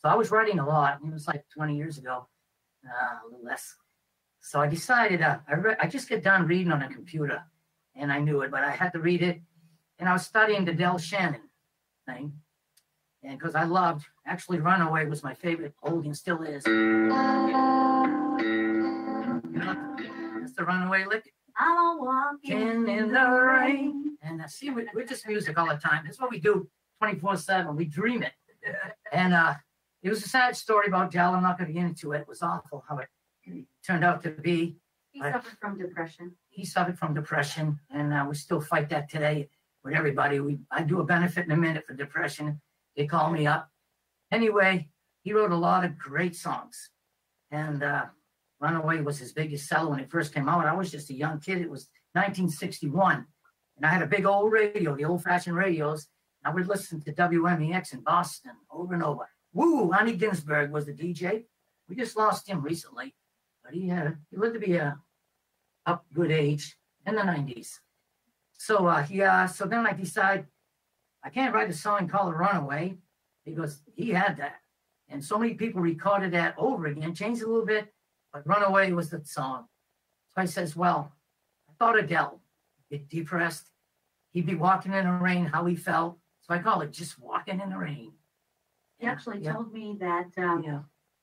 So I was writing a lot. and It was like 20 years ago, uh, a little less. So I decided uh, I, re- I just get done reading on a computer, and I knew it, but I had to read it. And I was studying the Del Shannon thing, and because I loved, actually, Runaway was my favorite oldie and still is. You know, that's the Runaway lick. I'm walking in the rain. And uh, see, we, we're just music all the time. That's what we do 24 7. We dream it. And uh, it was a sad story about Del. I'm not going to get into it. It was awful how it turned out to be. He suffered from depression. He suffered from depression, and uh, we still fight that today with everybody. We I do a benefit in a minute for depression. They call me up. Anyway, he wrote a lot of great songs, and uh, Runaway was his biggest seller when it first came out. I was just a young kid. It was 1961, and I had a big old radio, the old-fashioned radios. I would listen to WMEX in Boston over and over. Woo! Arnie Ginsburg was the DJ. We just lost him recently, but he had he lived to be a up good age in the 90s. So uh, he uh, so then I decide I can't write a song called Runaway because he had that, and so many people recorded that over again, changed a little bit, but Runaway was the song. So I says, well, I thought Adele, get depressed. He'd be walking in the rain, how he felt. So I call it just walking in the rain. He actually Yeah. told me that um, Yeah.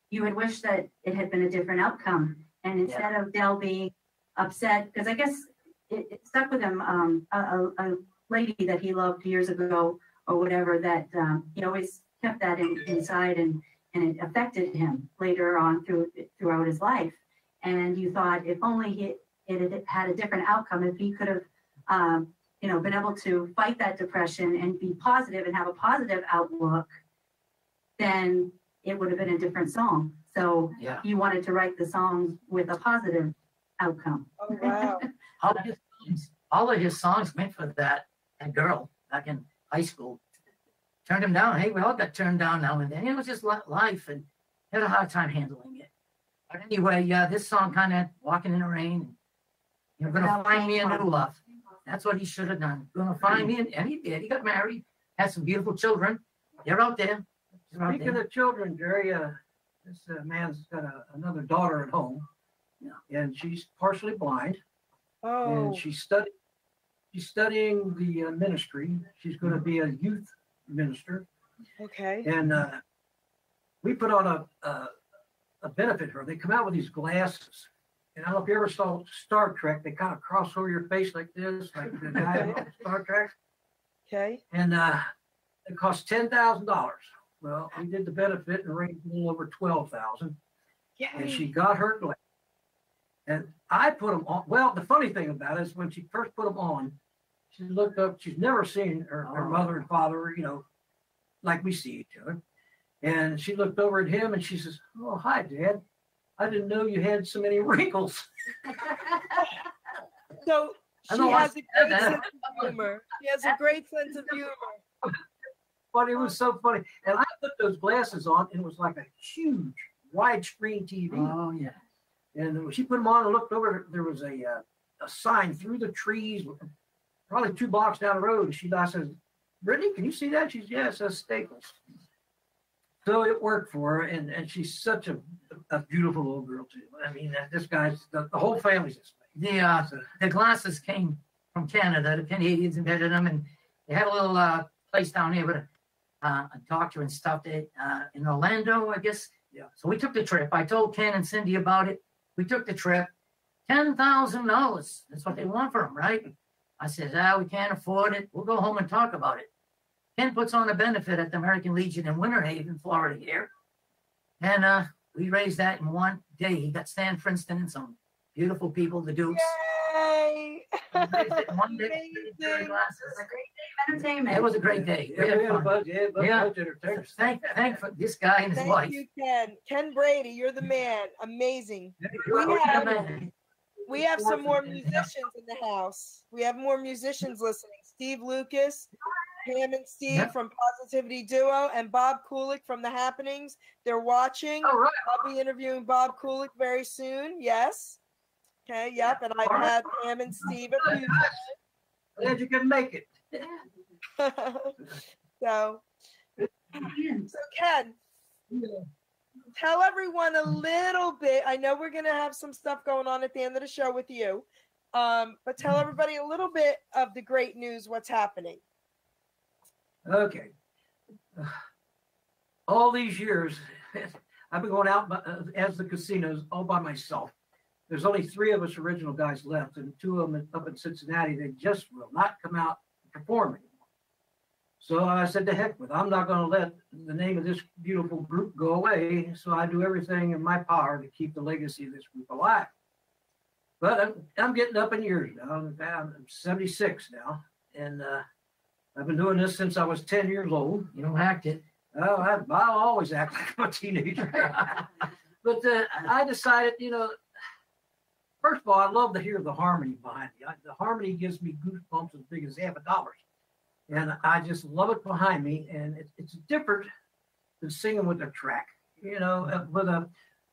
you would wish that it had been a different outcome. And instead of Del being upset, because I guess it, it stuck with him, um, a, a, a lady that he loved years ago or whatever, that um, he always kept that in, inside and, and it affected him later on through, throughout his life. And you thought if only he, it had had a different outcome, if he could have, um, you know, been able to fight that depression and be positive and have a positive outlook, then it would have been a different song. So Yeah. you wanted to write the songs with a positive outcome. Oh, wow. All of his songs, all of his songs meant for that, that girl back in high school. Turned him down. Hey, we all got turned down now and then. It was just life and had a hard time handling it. But anyway, yeah, this song kind of walking in the rain. You're gonna find me a rain. new love. That's what he should have done. Gonna find me, and, and he did. He got married, had some beautiful children. They're out there. Speaking there. of children, Geri, uh, this uh, man's got a, another daughter at home. Yeah. And she's partially blind Oh, and she's studying, she's studying the uh, ministry. She's going to be a youth minister. okay. And, uh, we put on a, a, a benefit her. They come out with these glasses. And I don't know if you ever saw Star Trek, they kind of cross over your face like this, like the guy in Star Trek. Okay. And uh, it costs ten thousand dollars. Well, we did the benefit and raised a little over twelve thousand, and she got her glass. And I put them on. Well, the funny thing about it is when she first put them on, she looked up. She's never seen her, her Oh. mother and father, you know, like we see each other. And she looked over at him and she says, "Oh, hi, Dad. I didn't know you had so many wrinkles." So I she has a great sense of humor. She has a great sense of humor. But it was so funny. And I put those glasses on, and it was like a huge widescreen TV. Oh yeah. And she put them on and looked over, there was a uh, a sign through the trees, probably two blocks down the road. And she I says, Brittany, can you see that? She's yeah, it says Staples. So it worked for her, and, and she's such a, a beautiful little girl too. I mean, uh, this guy's the, the whole family's this way. The uh, So, the glasses came from Canada. The Canadians invented them, and they had a little uh, place down here with a, uh, a doctor and stuff that, uh, in Orlando, I guess. Yeah. So we took the trip. I told Ken and Cindy about it. We took the trip. Ten thousand dollars. That's what they want for them, right? I said, ah, we can't afford it. We'll go home and talk about it. Ken puts on a benefit at the American Legion in Winter Haven, Florida here. And uh, we raised that in one day. He got Stan Princeton and some beautiful people, the Dukes. Yay. We raised it one day. Amazing. Glasses. Was a great day of entertainment. It was a great day. We yeah, had we had a fun. bunch, yeah, bunch, Yeah. bunch of entertainers. Thank, thank for this guy and his Thank wife. you, Ken. Ken Brady, you're the man. Amazing. You're We have- man. We have some more musicians in the house. We have more musicians listening. Steve Lucas, Pam and Steve Yep. from Positivity Duo, and Bob Kulik from The Happenings. They're watching. All right. I'll be interviewing Bob Kulik very soon. Yes. Okay. Yep. And I've had Pam and Steve a few Glad you can make it. so, so Ken, tell everyone a little bit. I know we're gonna have some stuff going on at the end of the show with you, um, but tell everybody a little bit of the great news. What's happening? Okay. All these years, I've been going out uh, as the casinos all by myself. There's only three of us original guys left, and two of them up in Cincinnati. They just will not come out and perform anymore. So I said, to heck with, it. I'm not going to let the name of this beautiful group go away. So I do everything in my power to keep the legacy of this group alive. But I'm, I'm getting up in years now. I'm, I'm 76 now, and uh, I've been doing this since I was 10 years old. You don't act it. Oh, I, I always act like I'm a teenager. but uh, I decided, you know, first of all, I love to hear the harmony behind. I, the harmony gives me goosebumps as big as half a dollar. And I just love it behind me. And it, it's different than singing with a track. You know, uh, with a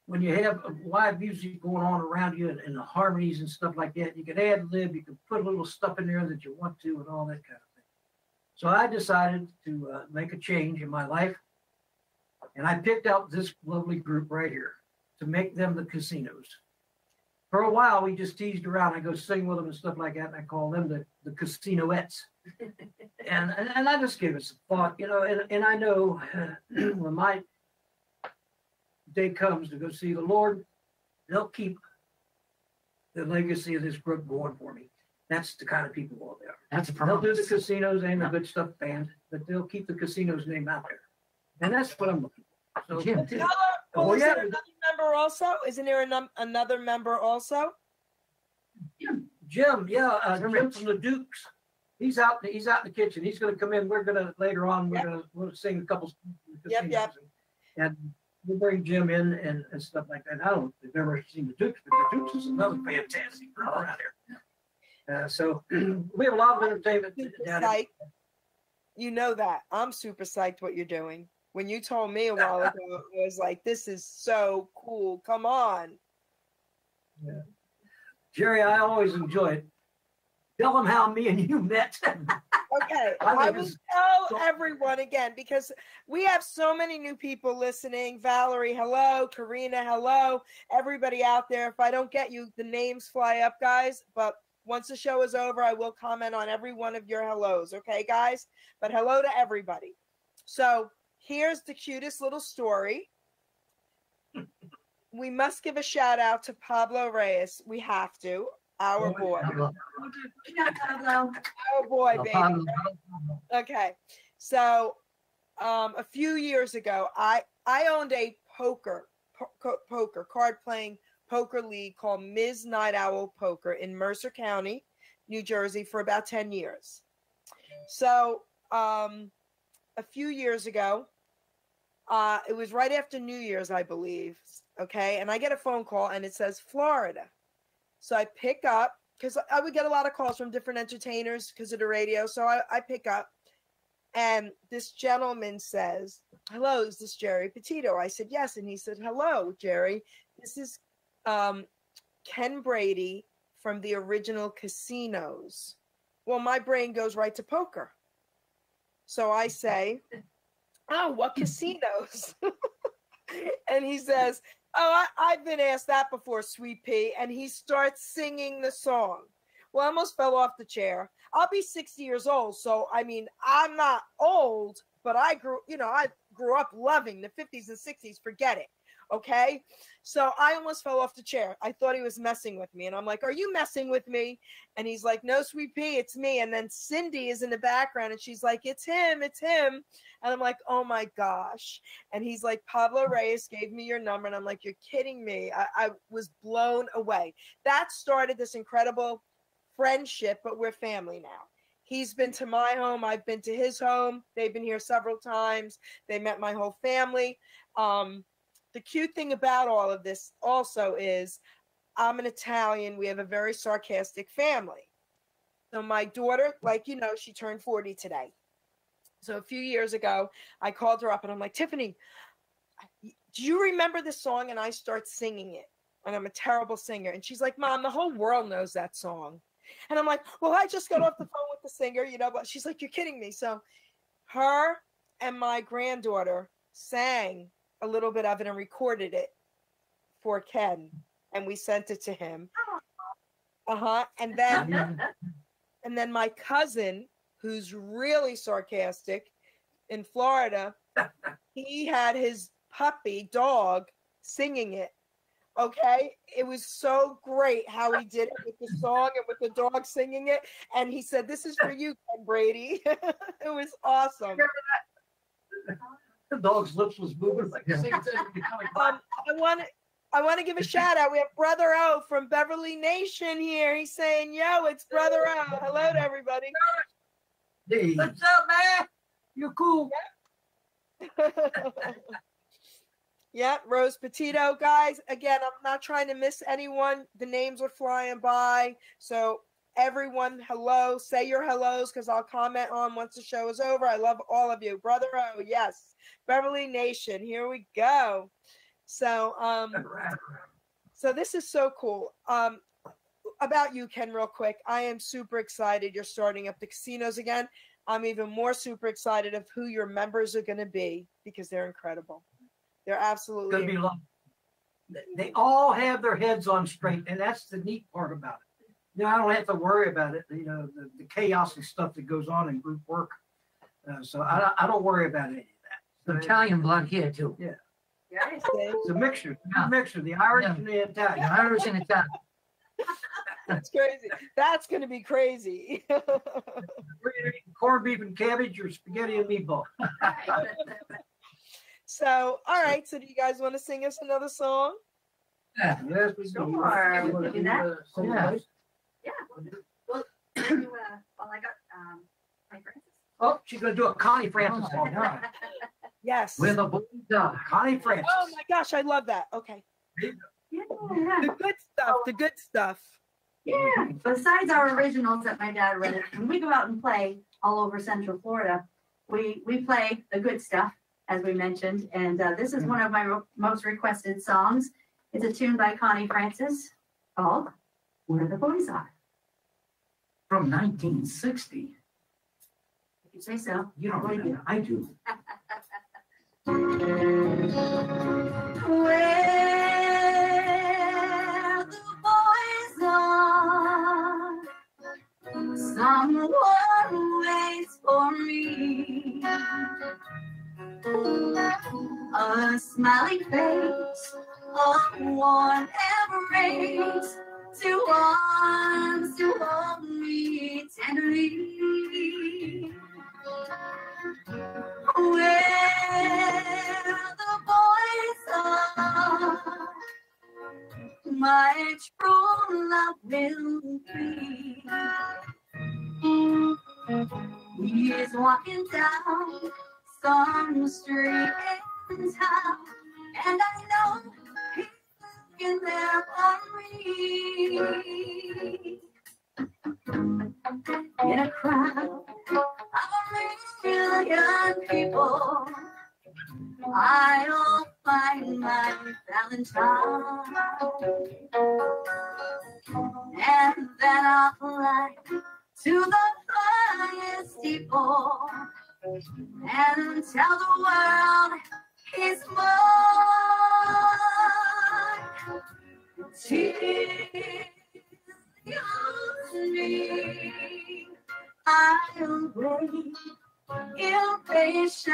when you have live music going on around you and, and the harmonies and stuff like that, you can add lib, you can put a little stuff in there that you want to, and all that kind of thing. So I decided to uh, make a change in my life, and I picked out this lovely group right here to make them the casinos. For a while, we just teased around. I go sing with them and stuff like that, and I call them the the casinoettes. and, and and I just gave it some thought, you know. And and I know when my day comes to go see the Lord, they'll keep the legacy of this group going for me. That's the kind of people all they are. That's a They'll do the casinos and the good stuff band, but they'll keep the casino's name out there. And that's what I'm looking for. So Jim, Tell her, Oh, oh, is yeah. there another member also? Isn't there num- another member also? Jim, yeah, uh, Jim from the Dukes. He's out, he's out in the kitchen. He's gonna come in. We're gonna, later on, we're Yep. gonna, we'll sing a couple. Yep, yep. And and we'll bring Jim in and, and stuff like that. I don't know if you've ever seen the Dukes, but the Dukes is another fantastic group around here. Uh, so we have a lot of entertainment down here. You know that. I'm super psyched what you're doing. When you told me a while ago, I was like, this is so cool. Come on. Yeah. Geri, I always enjoy it. Tell them how me and you met. Okay, I I will tell so- everyone again because we have so many new people listening. Valerie, hello. Karina, hello. Everybody out there. If I don't get you, the names fly up, guys. But once the show is over, I will comment on every one of your hellos. Okay, guys? But hello to everybody. So here's the cutest little story. We must give a shout out to Pablo Reyes. We have to. Our boy. Pablo. Pablo. Our boy, Oh, baby. Pablo. Okay. So um a few years ago, I I owned a poker po- poker card playing poker league called Ms. Night Owl Poker in Mercer County, New Jersey for about 10 years. So um a few years ago, uh it was right after New Year's, I believe. Okay, and I get a phone call and it says Florida. So I pick up because I would get a lot of calls from different entertainers because of the radio. So I, I pick up, and this gentleman says, "Hello, is this Geri Petito?" I said, "Yes," and he said, "Hello, Geri. This is um, Ken Brady from the original Casinos." Well, my brain goes right to poker, so I say, "Oh, what casinos?" and he says, Oh, I, I've been asked that before, Sweet Pea. And he starts singing the song. Well, I almost fell off the chair. I'll be 60 years old. So, I mean, I'm not old, but I grew, you know, I grew up loving the 50s and 60s. Forget it. Okay. So I almost fell off the chair. I thought he was messing with me. And I'm like, Are you messing with me? And he's like, No, Sweet Pea, it's me. And then Cindy is in the background and she's like, It's him. It's him. And I'm like, Oh my gosh. And he's like, Pablo Reyes gave me your number. And I'm like, You're kidding me. I, I was blown away. That started this incredible friendship, but we're family now. He's been to my home. I've been to his home. They've been here several times. They met my whole family. Um, the cute thing about all of this also is I'm an Italian. We have a very sarcastic family. So my daughter, like you know, she turned 40 today. So a few years ago, I called her up and I'm like, Tiffany, do you remember this song? And I start singing it. And I'm a terrible singer. And she's like, Mom, the whole world knows that song. And I'm like, Well, I just got off the phone with the singer, you know, but she's like, You're kidding me. So her and my granddaughter sang a little bit of it and recorded it for Ken, and we sent it to him. Uh huh. And then and then my cousin, who's really sarcastic in Florida, he had his puppy dog singing it. Okay, it was so great how he did it with the song and with the dog singing it. And he said, This is for you, Ken Brady. it was awesome. The dog's lips was moving like Yeah. sing, sing, Um, I want to. I want to give a shout out. We have Brother O from ReverbNation here. He's saying, "Yo, it's Brother O." Hello to everybody. Hey, What's up, man? You're cool. yeah, Rose Petito, guys. Again, I'm not trying to miss anyone. The names are flying by, so everyone, hello. Say your hellos because I'll comment on once the show is over. I love all of you, Brother O. Yes, ReverbNation. Here we go. So, um, so this is so cool. Um, about you, Ken, real quick. I am super excited. You're starting up the casinos again. I'm even more super excited of who your members are going to be because they're incredible. They're absolutely gonna be long. They all have their heads on straight, and that's the neat part about it. You know, I don't have to worry about it. You know, the, the chaos and stuff that goes on in group work. Uh, so I, don't- I don't worry about any of some that. Italian blood here too. Yeah. Yeah, It's a mixture, it's Yeah. a mixture, the Irish Yeah. and the The Italian. Irish and Italian. That's crazy. That's going to be crazy. We're either eating Corned beef and cabbage or spaghetti and meatball. so, all right. So, do you guys want to sing us another song? Yeah. Yes, we do. Sure, we do that. Uh, some Yeah. place? Well, you, uh, well, I got, um, my Francis. Oh, she's gonna do a Connie Francis Oh, song. yeah. Yes. Where the boys. Connie Francis. Oh my gosh, I love that. Okay. Yeah. The good stuff. The good stuff. Yeah. Besides our originals that my dad read, when we go out and play all over Central Florida, we we play the good stuff, as we mentioned, and uh, this is one of my ro- most requested songs. It's a tune by Connie Francis called "Where the Boys Are." From 1960. If you say so. You don't remember. I do. Where the boys are, someone waits for me. A smiling face, a warm embrace, two arms to hold me tenderly. Where the boys are, my true love will be. He is walking down some street in town, and I know looking there. In a crowd of a million people, I'll find my Valentine, and then I'll fly to the highest steeple and tell the world he's mine.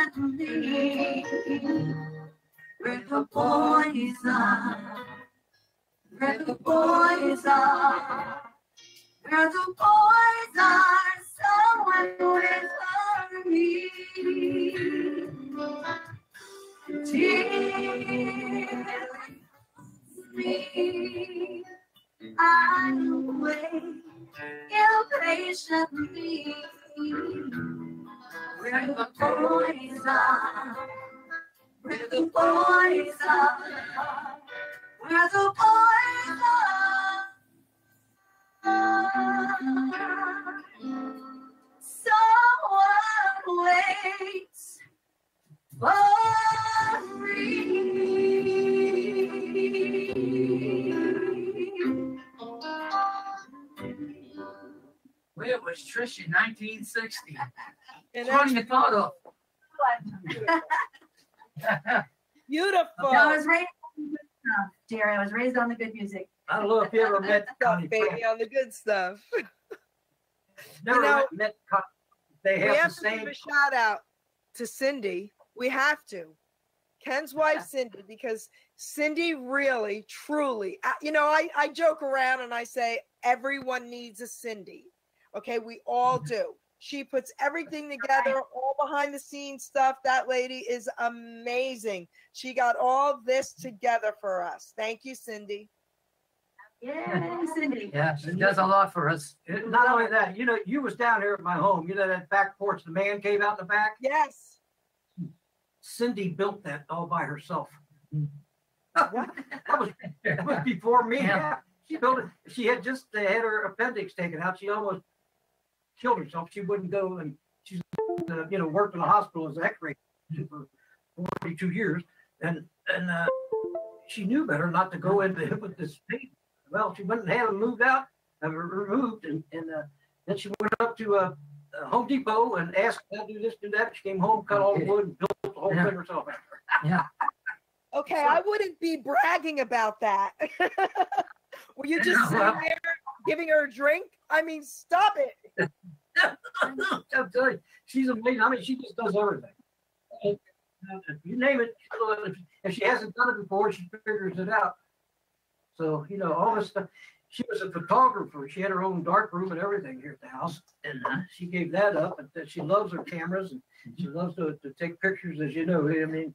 Impatiently. Where the are, where the are, where the are, someone waits for me. Tears me, I'll wait impatiently. Where the boys are, where the boys are, where the boys are. Someone waits for me. Where was Trish in 1960? And Funny you thought of. Beautiful. No, I was raised on the good stuff, Geri. I was raised on the good music. I don't know if you ever met Stuff, Connie baby, Frank. on the good stuff. Never know- met, met Con- They we have have the to same. give a shout out to Cindy. We have to. Ken's wife, Cindy, because Cindy really, truly, you know, I, I joke around and I say everyone needs a Cindy. Okay, we all mm-hmm. do. She puts everything together, all behind the scenes stuff. That lady is amazing. She got all this together for us. Thank you, Cindy. Yeah, Cindy. Yeah, she does a lot for us. It- Not only that, you know, you was down here at my home. You know that back porch, the man cave out in the back. Yes. Cindy built that all by herself. That was that was before me. Yeah. Yeah. She built it. She had just had her appendix taken out. She almost killed herself. She wouldn't go and she's uh, you know worked in the hospital as an X-ray for 42 years, and and uh, she knew better not to go into it with this pain. Well, she went and had them moved out, uh, removed, and and uh, then she went up to uh, uh, Home Depot and asked, "Can I do this, do that?" She came home, cut all the wood, and built the whole Yeah. thing herself. Yeah. Okay, I wouldn't be bragging about that. Were you just sitting there giving her a drink? I mean, stop it. I'm telling you, she's amazing. I mean, she just does everything. You name it, she'll it. if she hasn't done it before, she figures it out. So, you know, all this stuff. She was a photographer. She had her own dark room and everything here at the house. And uh, she gave that up. And that she loves her cameras and she loves to, to take pictures, as you know. I mean,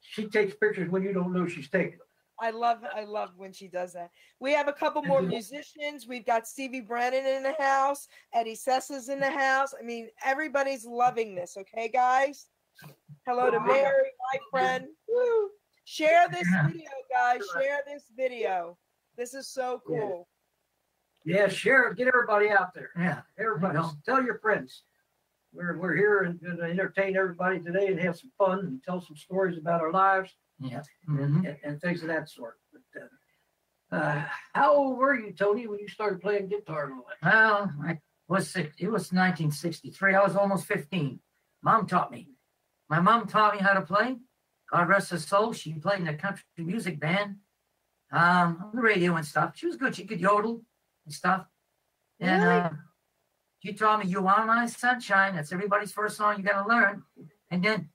she takes pictures when you don't know she's taking them. I love I love when she does that. We have a couple more mm-hmm. musicians. We've got Stevie Brennan in the house, Eddie Sessa's in the house. I mean, everybody's loving this, okay, guys? Hello to Mary, my friend. Woo. Share this video, guys. Share this video. This is so cool. Yeah, share. Get everybody out there. Yeah. Everybody, tell your friends. We're, we're here and going to entertain everybody today and have some fun and tell some stories about our lives Yeah. and, Mhm. and, and things of that sort. But, uh, uh, how old were you, Tony, when you started playing guitar and all that? Well, I was six, it was 1963. I was almost 15. Mom taught me. My mom taught me how to play. God rest her soul. She played in a country music band, um, on the radio and stuff. She was good. She could yodel and stuff. And Really? uh, she taught me "You Are My Sunshine." That's everybody's first song you got to learn. And then,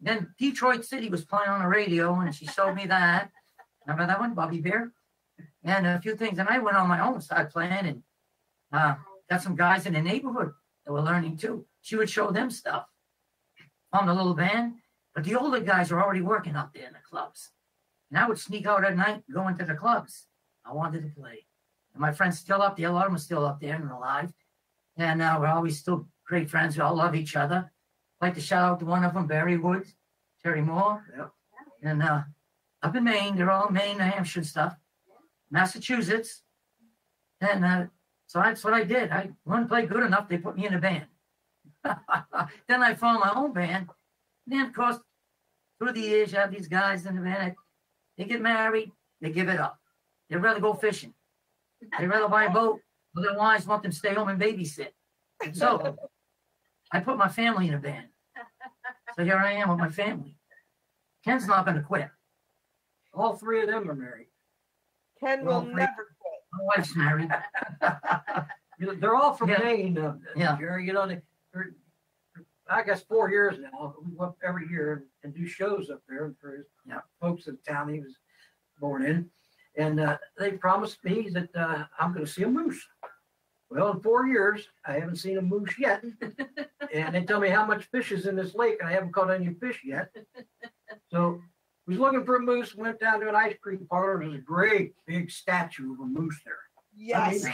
then Detroit City was playing on the radio, and she showed me that. Remember that one, Bobby Bare? And a few things. And I went on my own, started playing, and uh, got some guys in the neighborhood that were learning too. She would show them stuff on the little band, but the older guys were already working up there in the clubs. And I would sneak out at night, go into the clubs. I wanted to play. And my friends still up there. A lot of them are still up there and alive. And uh, we're always still great friends. We all love each other. Like to shout out to one of them, Barry Woods, Terry Moore. Yep. And uh, up in Maine, they're all Maine, New Hampshire stuff. Massachusetts. And uh, so that's what I did. I wouldn't play good enough. They put me in a band. then I formed my own band. And then, of course, through the years, you have these guys in the band. They get married, they give it up. They'd rather go fishing. They'd rather buy a boat. But their wives want them to stay home and babysit. So I put my family in a band. So here I am with my family. Ken's not going to quit. All three of them are married. Ken Well, will never quit. My wife's married. They're all from Yeah. Maine, uh, Yeah. Geri. You know, they, they're, I guess four years now. We go up every year and do shows up there for his Yeah. folks in the town he was born in. And uh, they promised me that uh, I'm going to see a moose. Well, in four years, I haven't seen a moose yet. and they tell me how much fish is in this lake, and I haven't caught any fish yet. So was looking for a moose, went down to an ice cream parlor. There's a great big statue of a moose there. I mean, Yes.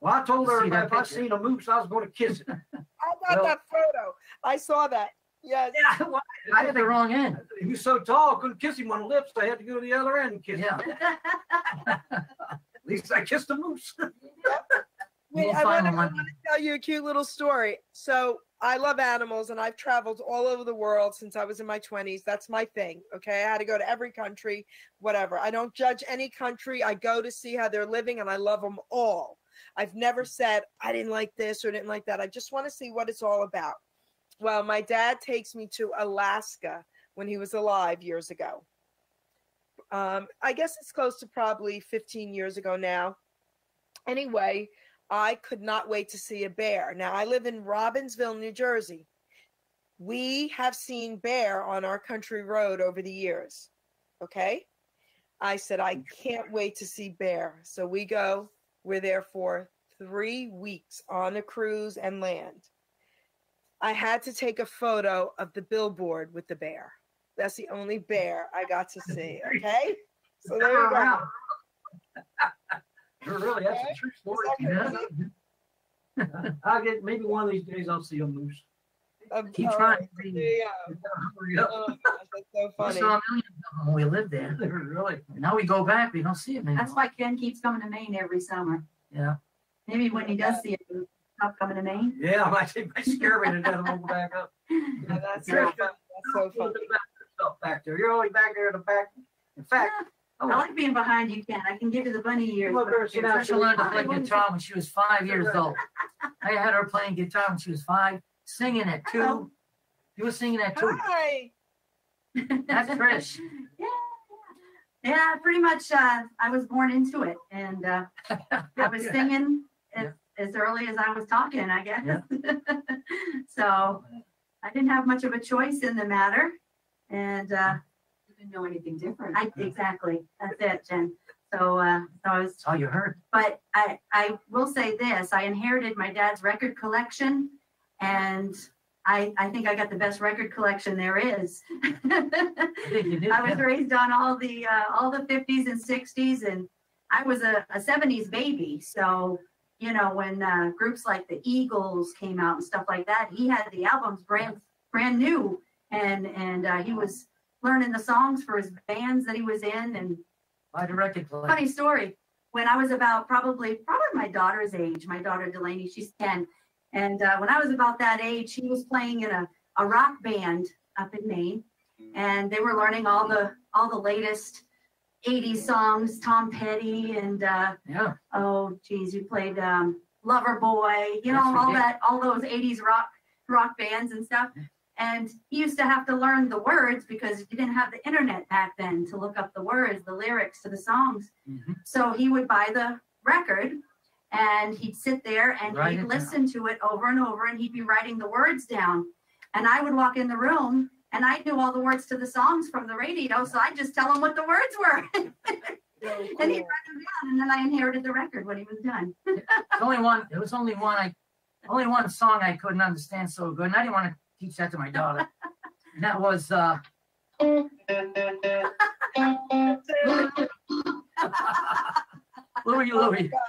Well, I told her See that if I picture? seen a moose, I was going to kiss it. I got Well- that photo. I saw that. Yes. Yeah, well, I hit the wrong end. he was so tall, I couldn't kiss him on the lips. I had to go to the other end and kiss him. Yeah. At least I kissed a moose. Wait, We'll I want to tell you a cute little story. So I love animals and I've traveled all over the world since I was in my 20s. That's my thing. Okay. I had to go to every country, whatever. I don't judge any country. I go to see how they're living and I love them all. I've never said I didn't like this or didn't like that. I just want to see what it's all about. Well, my dad takes me to Alaska when he was alive years ago. Um, I guess it's close to probably 15 years ago now. Anyway, I could not wait to see a bear. Now, I live in Robbinsville, New Jersey. We have seen bear on our country road over the years. Okay. I said, I mm. can't wait to see bear. So we go, we're there for three weeks on a cruise and land. I had to take a photo of the billboard with the bear. That's the only bear I got to see. Okay. So there you go. Really, that's a true story. Is that Yeah. I'll get, maybe one of these days I'll see a moose. Um, Keep trying. right, there. Hurry up. Oh gosh, that's so We saw a million of them when we lived there. Really? Now we go back, we don't see them anymore. That's why Ken keeps coming to Maine every summer. Yeah. Maybe when he does see it, he'll stop coming to Maine. Yeah, I might, it might scare me to death. I'll go back up. Yeah, that's so funny. That's so funny. Stuff back there. You're always back there in the back. In fact, I like being behind you, Ken. I can give you the bunny ears. Come up but- here and sit down. She learned to play guitar when she was five years old. I had her playing guitar when she was five, singing at two. You were singing at two. Hi. That's Trish. Yeah, yeah, pretty much. Uh, I was born into it, and uh, I was singing as, as early as I was talking, I guess. so I didn't have much of a choice in the matter, and uh, You didn't know anything different. I exactly that's it, Jen. So, uh, so I was Oh, you heard. but I, I will say this, I inherited my dad's record collection and I, I think I got the best record collection there is. I think you did. I was yeah. raised on all the, uh, all the fifties and sixties and I was a, a seventies baby. So, you know, when, uh, groups like the Eagles came out and stuff like that, he had the albums brand, brand new. And, and, uh, he was learning the songs for his bands that he was in and record player. funny story. When I was about probably probably my daughter's age, my daughter Delaney, she's 10. And uh, when I was about that age, she was playing in a, a rock band up in Maine. And they were learning all the all the latest 80s songs, Tom Petty and uh, Yeah. oh geez, you played um, Loverboy, you know, Yes, all did. that, all those 80s rock rock bands and stuff. And he used to have to learn the words because you didn't have the internet back then to look up the words, the lyrics to the songs. Mhm. So he would buy the record and he'd sit there and Write he'd it down. listen to it over and over and he'd be writing the words down. And I would walk in the room and I knew all the words to the songs from the radio. So I'd just tell him what the words were. So and he'd write them down. And then I inherited the record when he was done. Only one. There was only one. I only one song I couldn't understand so good, and I didn't want to teach that to my daughter. And that was uh, Louie Oh my Louie. gosh.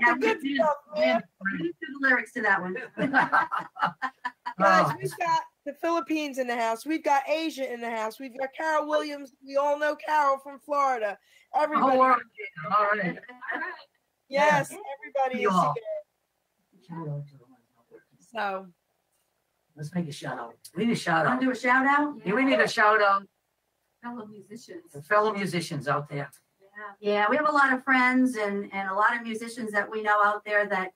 Yeah, good we did. stuff, man. I didn't do the lyrics to that one. Guys, Oh, we've got the Philippines in the house. We've got Asia in the house. We've got Carol Williams. We all know Carol from Florida. Everybody. whole world. All right. Yes, Yeah. everybody You is all. here. So Let's make a shout out. We need a shout Want out. to do a shout out? Yeah, we need a shout out Fellow musicians. to fellow musicians out there. Yeah. Yeah, we have a lot of friends and, and a lot of musicians that we know out there that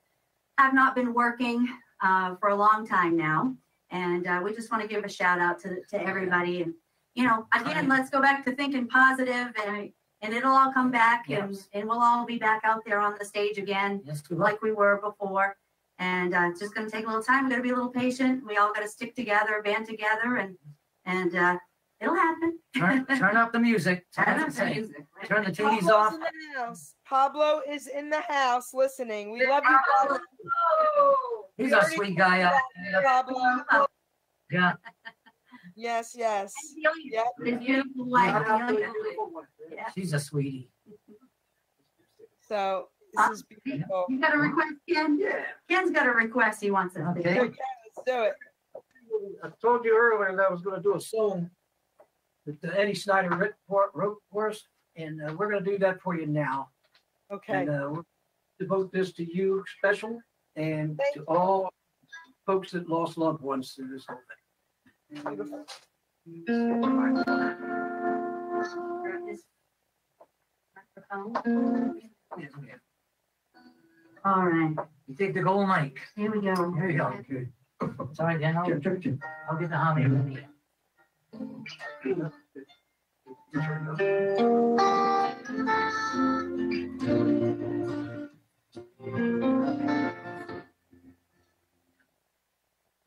have not been working uh, for a long time now. And uh, we just want to give a shout out to, to everybody. And, you know, again, let's go back to thinking positive and, and it'll all come back and, Yes. and we'll all be back out there on the stage again Yes, like we were before. And uh, it's just going to take a little time. We got to be a little patient. We all got to stick together, band together, and and uh, it'll happen. Turn, turn up the music. That's Turn what up the saying. music. Turn the tunes Pablo's off. in the house. Pablo is in the house listening. We love you, Pablo. He's a sweet guy. out there. Pablo. Yeah. Yes, yes. Yep. His beautiful wife. Yeah. Yeah. She's a sweetie. So this is beautiful. You got a request, Ken? Yeah. Ken's got a request he wants it. Okay. do. Okay, let's do it. I told you earlier that I was gonna do a song that uh, Eddie Snyder writ- for- wrote for us, and uh, we're gonna do that for you now. Okay. And uh, we'll devote this to you special and Thank to all folks that lost loved ones through this whole thing. Beautiful. Grab this microphone. All right, You take the gold mic. here we go. There you go. Sorry, Dan. I'll, Sure, sure, sure. I'll get the harmony.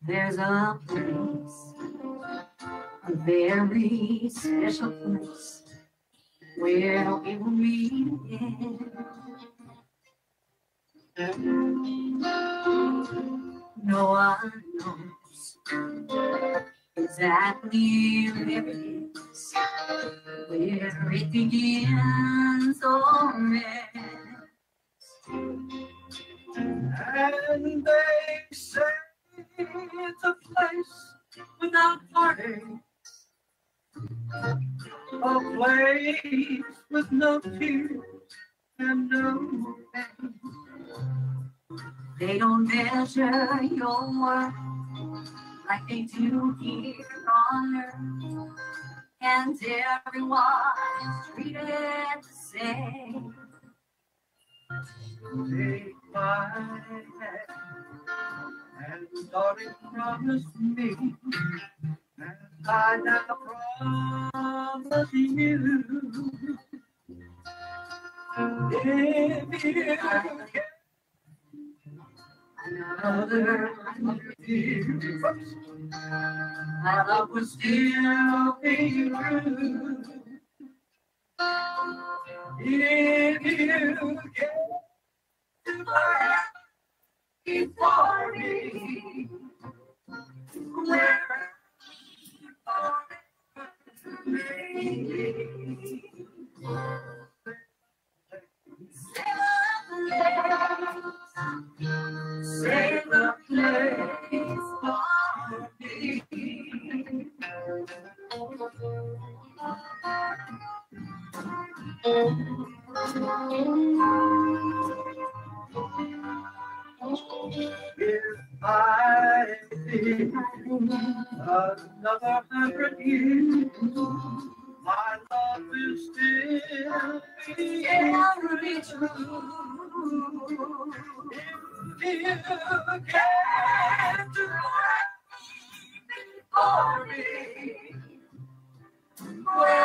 There's a place, a very special place, where we will meet again. No one knows exactly where it is, where it begins or ends. And they say it's a place without heartache. A place with no tears. They don't measure your worth like they do here on earth. And everyone is treated the same. Take my hand and darling promise me and I now promise you if you get another year my love will still be true if you get before me. Where Save a place for me. If I live another hundred years, my love will still be true. If you care to for me, wherever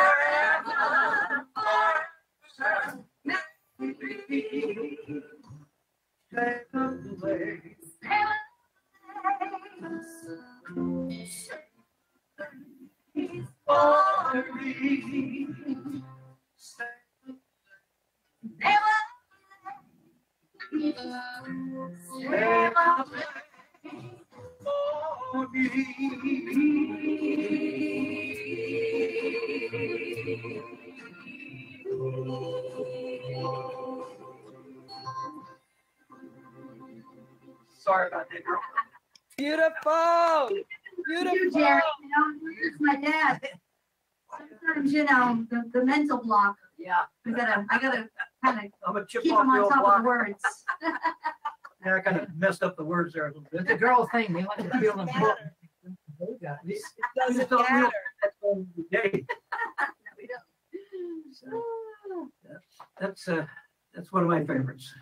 block, Yeah. I gotta, I gotta kind of I'm a chip keep off him the on old top of block. the words. Yeah, I kind of messed up the words there a little bit. It's a girl thing. They want to feel Doesn't important. matter. They got it. It doesn't don't matter. That's all the day. That's, uh, that's one of my favorites.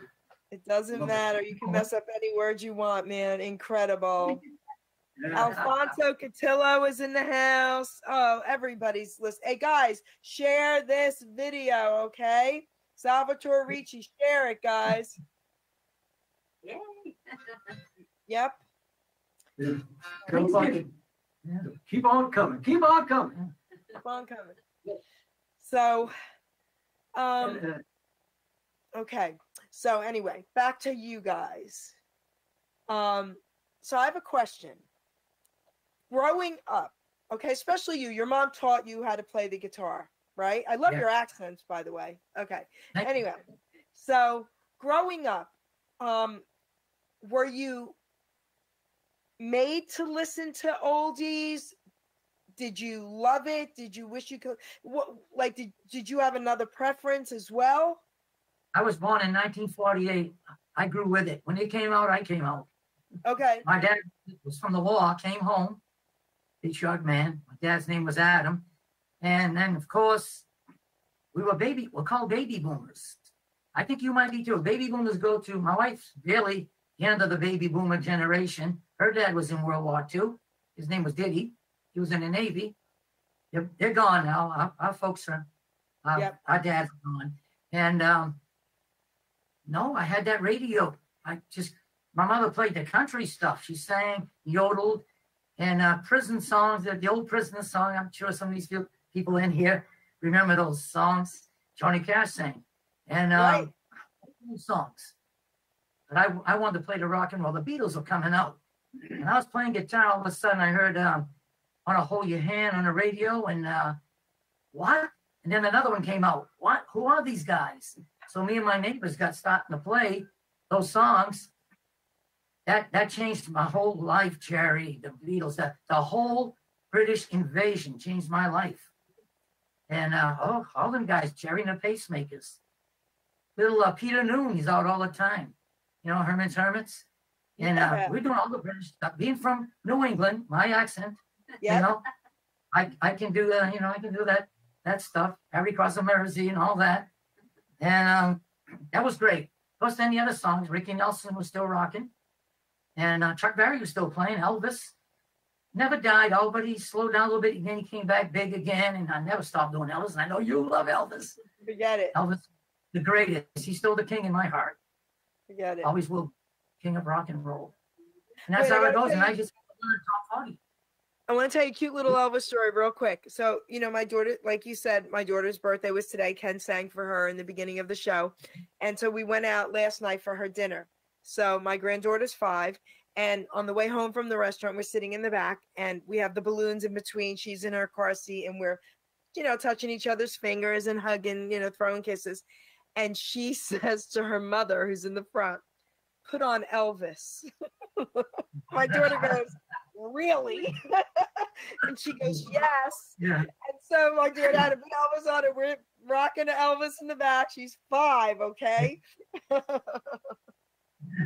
It doesn't Love it. matter. You can mess up any word you want, man. Incredible. Yeah. Alfonso Cotillo is in the house. Oh, everybody's listening. Hey guys, share this video, okay? Salvatore Ricci, share it, guys. Yay. Yep. Go fucking- Keep on coming, keep on coming. Keep on coming. So, um, okay. So anyway, back to you guys. Um, so I have a question. Growing up, okay, especially you, your mom taught you how to play the guitar, right? I love Yeah. your accents, by the way. Okay. Anyway, so growing up, um, were you made to listen to oldies? Did you love it? Did you wish you could? What like did did you have another preference as well? I was born in 1948. I grew with it. When it came out, I came out. Okay. My dad was from the war, came home, big short man. My dad's name was Adam. And then, of course, we were baby, we're called baby boomers. I think you might be too. Baby boomers go to, my wife's really the end of the baby boomer generation. Her dad was in World War II. His name was Diddy. He was in the Navy. they're, they're gone now. Our, our folks are, our, Yep. our dad's gone. And um, no, I had that radio. I just, my mother played the country stuff. She sang, yodeled, and uh, prison songs, the, the old prison song. I'm sure some of these people in here remember those songs Johnny Cash sang. And Right. um, old songs. But I, I wanted to play the rock and roll. The Beatles were coming out. And I was playing guitar. All of a sudden, I heard um, "Want to Hold Your Hand" on the radio, and uh, what? And then another one came out. What? Who are these guys? So me and my neighbors got starting to play those songs. That that changed my whole life, Geri. The Beatles, the, the whole British invasion changed my life. And uh, oh, all them guys, Gerry and the Pacemakers. Little uh, Peter Noone, he's out all the time. You know, Herman's Hermits. And uh, Yeah. we're doing all the British stuff. Being from New England, my accent, Yeah. you know, I, I can do uh, you know, I can do that that stuff. Ferry Cross the Mersey and all that. And um, that was great. Plus, then the other songs, Ricky Nelson was still rocking, and uh, Chuck Berry was still playing. Elvis never died. Oh, but he slowed down a little bit, and then he came back big again. And I never stopped doing Elvis. And I know you love Elvis. Forget it. Elvis, the greatest. He's still the king in my heart. Forget it. Always will, king of rock and roll. And that's Wait, I how it goes. And I just top forty. I want to tell you a cute little Elvis story real quick. So, you know, my daughter, like you said, my daughter's birthday was today. Ken sang for her in the beginning of the show. And so we went out last night for her dinner. So my granddaughter's five. And on the way home from the restaurant, we're sitting in the back and we have the balloons in between. She's in her car seat and we're, you know, touching each other's fingers and hugging, you know, throwing kisses. And she says to her mother, who's in the front, put on Elvis. my daughter goes, really? and she goes, yes. Yeah. And so my daughter had a big Elvis on it. We're rocking Elvis in the back. She's five, okay?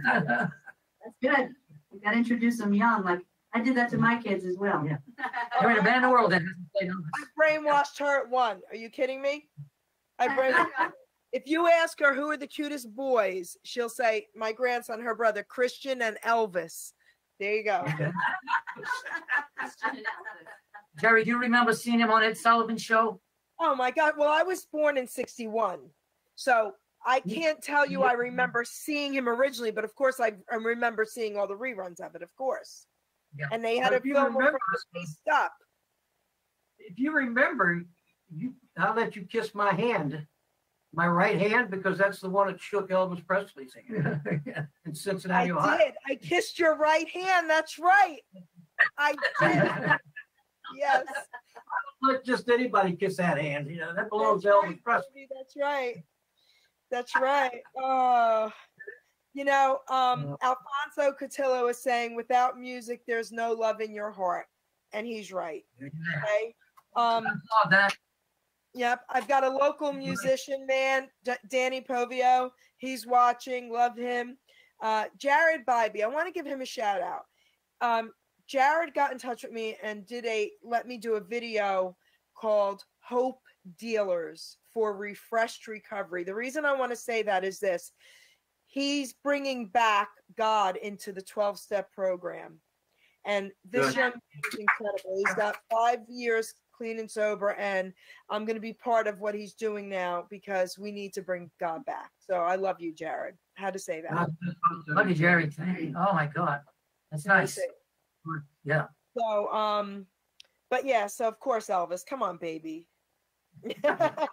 That's good. You gotta introduce them young. Like I did that to my kids as well. Yeah. You're in a band in the world that hasn't played Elvis. I brainwashed her at one. Are you kidding me? I brainwashed If you ask her who are the cutest boys, she'll say my grandson, her brother, Christian and Elvis. There you go. Okay. Christian and Elvis. Geri, do you remember seeing him on Ed Sullivan show? Oh my God. Well, I was born in 61. So I can't tell you I remember seeing him originally, but of course I, I remember seeing all the reruns of it, of course. Yeah. And they had But a if you film from remember, the up. If you remember, you I'll let you kiss my hand, my right hand, because that's the one that shook Elvis Presley's hand in I Cincinnati, Ohio. did. I kissed your right hand. That's right. I did. yes. I don't Let just anybody kiss that hand. You know that belongs to That's Elvis right, Presley. That's right. That's right. Oh, you know, um, Alfonso Cotillo is saying, without music, there's no love in your heart. And he's right. Okay. Um, I saw that. Yep, I've got a local musician man, D- Danny Povio. He's watching, love him. Uh, Jared Bybee, I want to give him a shout out. Um, Jared got in touch with me and did a let me do a video called Hope Dealers for Refreshed Recovery. The reason I want to say that is this he's bringing back God into the 12 step program. And this Good. young man is incredible. He's got five years clean and sober, and I'm going to be part of what he's doing now because we need to bring God back. So I love you, Jared. How to say that? Love you, Geri. Oh my God, that's nice. Yeah. So, um, but yeah, so of course, Elvis, come on, baby.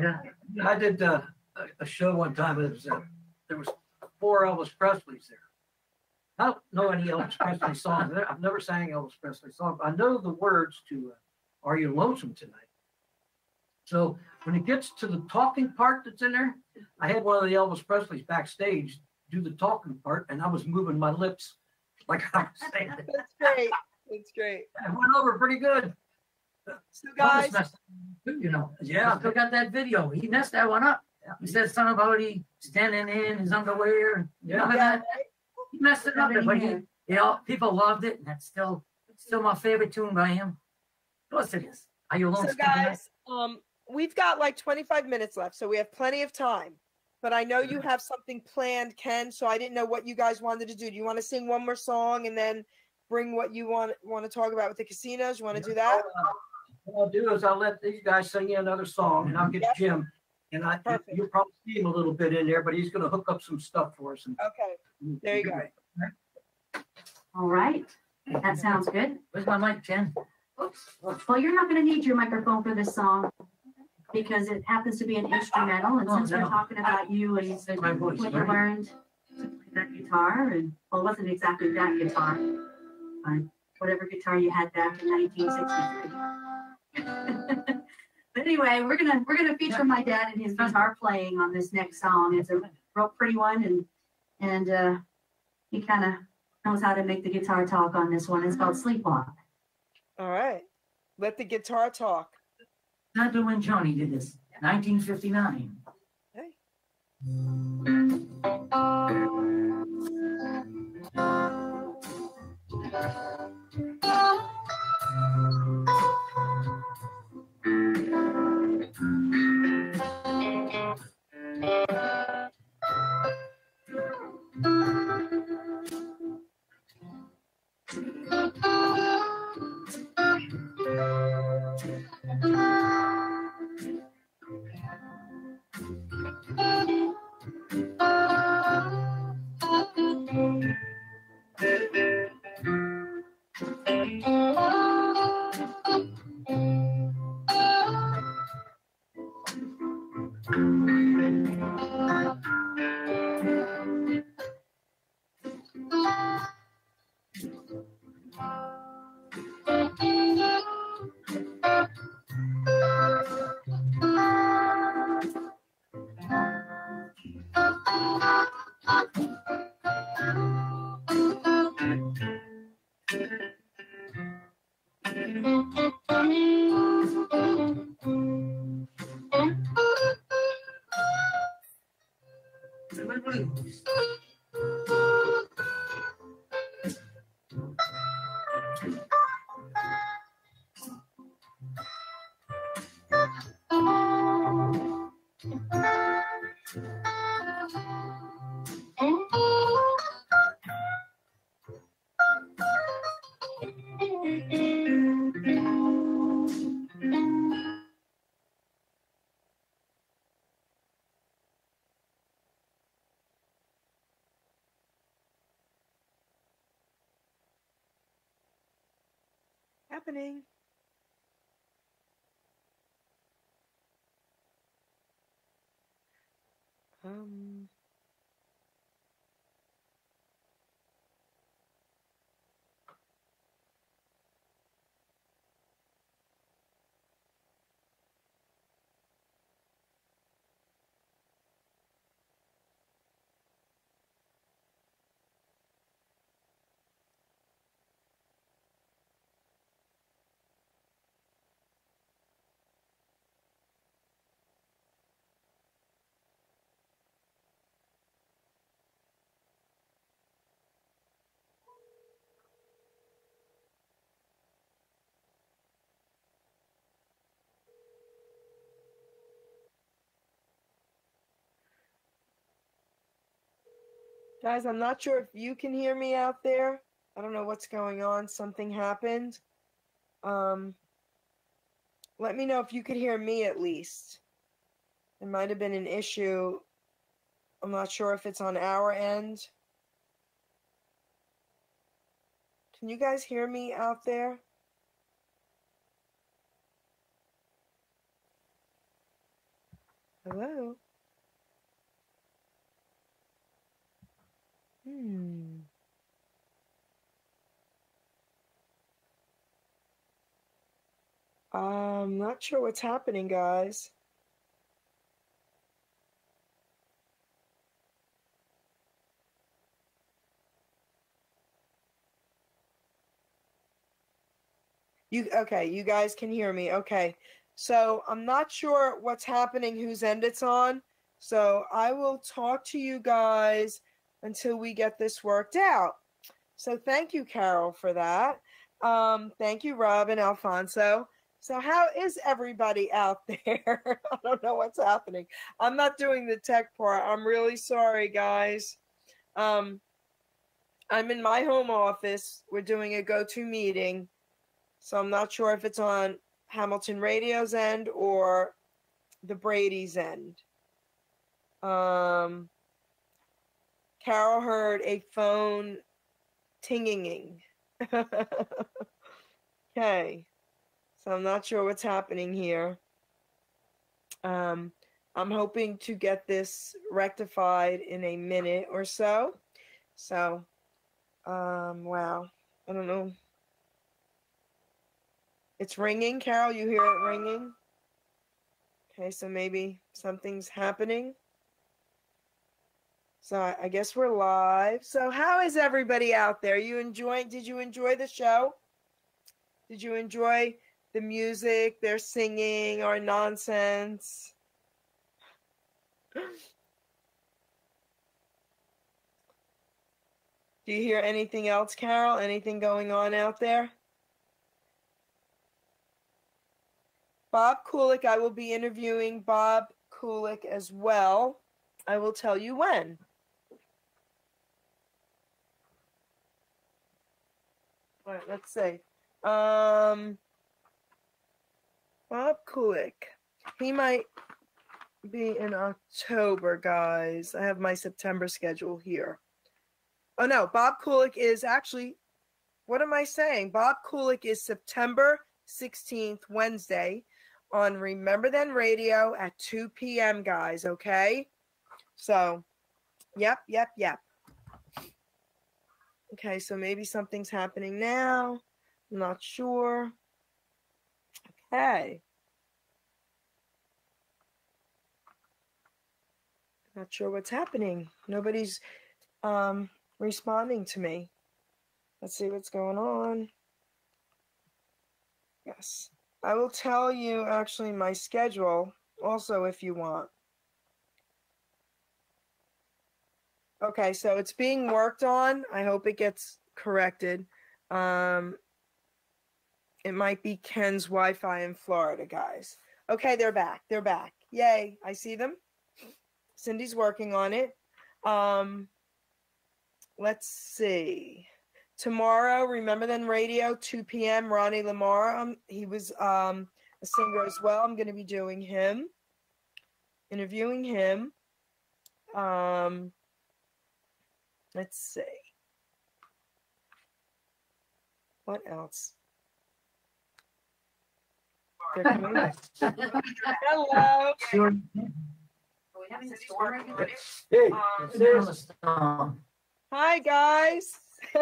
Yeah. I did uh, a, a show one time. It was uh, there was four Elvis Presleys there. I don't know any Elvis Presley songs. I've never sang Elvis Presley songs. I know the words to uh, "Are You Lonesome Tonight." So when it gets to the talking part that's in there, I had one of the Elvis Presleys backstage do the talking part, and I was moving my lips like I was saying it. That's great. That's great. It went over pretty good. So, guys, you know. Yeah. I still got that video. He messed that one up. He said something about he standing in his underwear. Yeah. Remember yeah, that? He messed it up, but he, you know, people loved it, and that's still still my favorite tune by him. Of course it is. Are you alone? so guys, um, we've got like 25 minutes left, so we have plenty of time. But I know you have something planned, Ken. So I didn't know what you guys wanted to do. Do you want to sing one more song and then bring what you want want to talk about with the casinos? You want to do that? What I'll do is I'll let these guys sing you another song and I'll get Yep. Jim. And I, Perfect. you'll probably see him a little bit in there, but he's gonna hook up some stuff for us. and- Okay. There you go. All right, that sounds good. Where's my mic, Jen? Oops. Well, you're not gonna need your microphone for this song because it happens to be an instrumental and Oh, since we're no. talking about you and Say my voice. what you right? learned to play that guitar and, well, it wasn't exactly that guitar, but whatever guitar you had back in nineteen sixty-three. But anyway, we're gonna, we're gonna feature my dad and his guitar playing on this next song. It's a real pretty one and, and, uh, he kind of knows how to make the guitar talk on this one. It's called Sleepwalk. All right. Let the guitar talk. Not the when Johnny did this, 1959. Hey. Happening. Um. Guys, I'm not sure if you can hear me out there. I don't know what's going on. Something happened. Um, let me know if you could hear me at least. It might have been an issue. I'm not sure if it's on our end. Can you guys hear me out there? Hello? Hmm. I'm not sure what's happening, guys. You okay, you guys can hear me. Okay. So, I'm not sure what's happening whose end it's on. So, I will talk to you guys until we get this worked out. So thank you, Carol, for that. Um, thank you, Rob and Alfonso. So how is everybody out there? I don't know what's happening. I'm not doing the tech part. I'm really sorry, guys. Um, I'm in my home office. We're doing a GoToMeeting. So I'm not sure if it's on Hamilton Radio's end or the Brady's end. Um, Carol heard a phone tinging. okay. So I'm not sure what's happening here. Um, I'm hoping to get this rectified in a minute or so. So, um, wow. I don't know. It's ringing, Carol. You hear it ringing? Okay, so maybe something's happening. So I, guess we're live. So how is everybody out there? You enjoying? Did you enjoy the show? Did you enjoy the music, their singing, our nonsense? Do you hear anything else, Carol? Anything going on out there? Bob Kulick, I will be interviewing Bob Kulick as well. I will tell you when. All right, let's see. Um, Bob Kulick. He might be in October, guys. I have my September schedule here. Oh no, Bob Kulick is actually what am I saying? Bob Kulick is September 16th, Wednesday on Remember Then Radio at 2 p.m., guys, okay? So, yep, yep, yep. Okay, so maybe something's happening now. I'm not sure. Okay. Not sure what's happening. Nobody's um, responding to me. Let's see what's going on. Yes. I will tell you actually my schedule also if you want. Okay, so it's being worked on. I hope it gets corrected. Um, it might be Ken's Wi Fi in Florida, guys. Okay, they're back. They're back. Yay. I see them. Cindy's working on it. Um, let's see. Tomorrow, remember then radio, 2 p.m. Ronnie Lamar. Um, he was um, a singer as well. I'm going to be doing him, interviewing him. Um, let's see. What else? They're coming back. Hello. Sure. Are we having a storm right? Hey, Um, there's Hi, guys.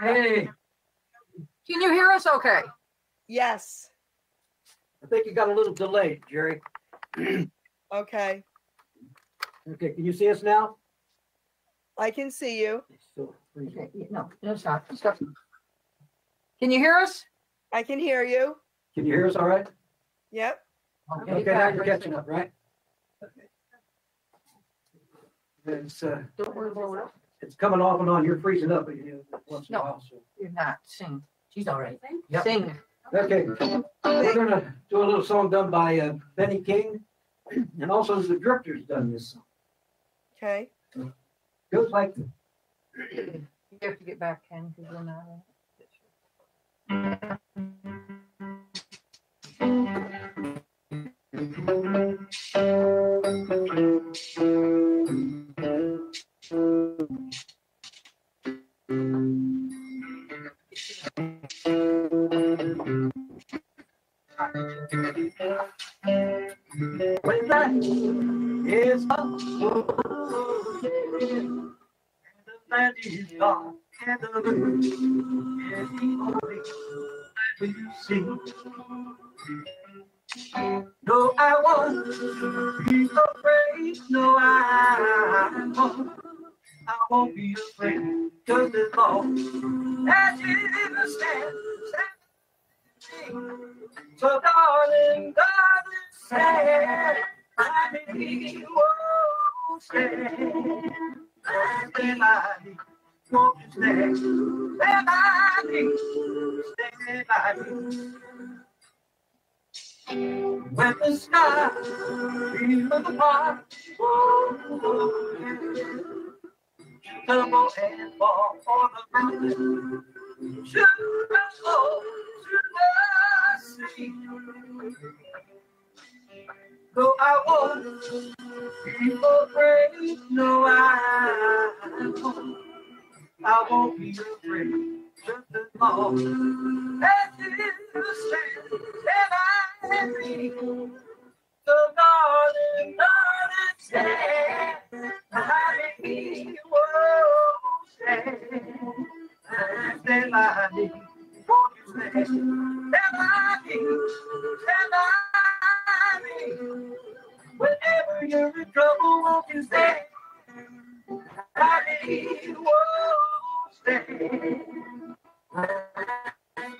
Hey, Can you hear us okay? yes. I think you got a little delay, Geri. Okay. Okay, can you see us now? I can see you. It's still freezing. okay, no, that's not, stop. Can you hear us? I can hear you. Can you hear us all right? Yep. Okay, Okay, now you're catching up, right? It's, uh, don't worry about it. it's coming off and on. You're freezing up again once in a No. while, so. You're not, sing. She's all right. Yep. Sing. Okay, we're gonna do a little song done by uh, Benny King, and also the Drifters done this song. Okay. Goes like, You have to get back, Ken, because we're not. No, I won't be afraid. No, I won't. I won't be afraid. Cause as long as you stand, stand. So darling, darling, stand. Need you. Oh, stand. By me. Won't you? Stand by me. Stand by me. When the sky feels apart. Tumble and fall for the mountain. Should I fall? Should I sing? Though I was be afraid, no, I won't. I won't be afraid. Just as long as you stand and I So darling, darling, stand by me. Whoa, stand. By me. Won't stand? By me. Stand by me. Whenever you're in trouble, won't you stand? I won't.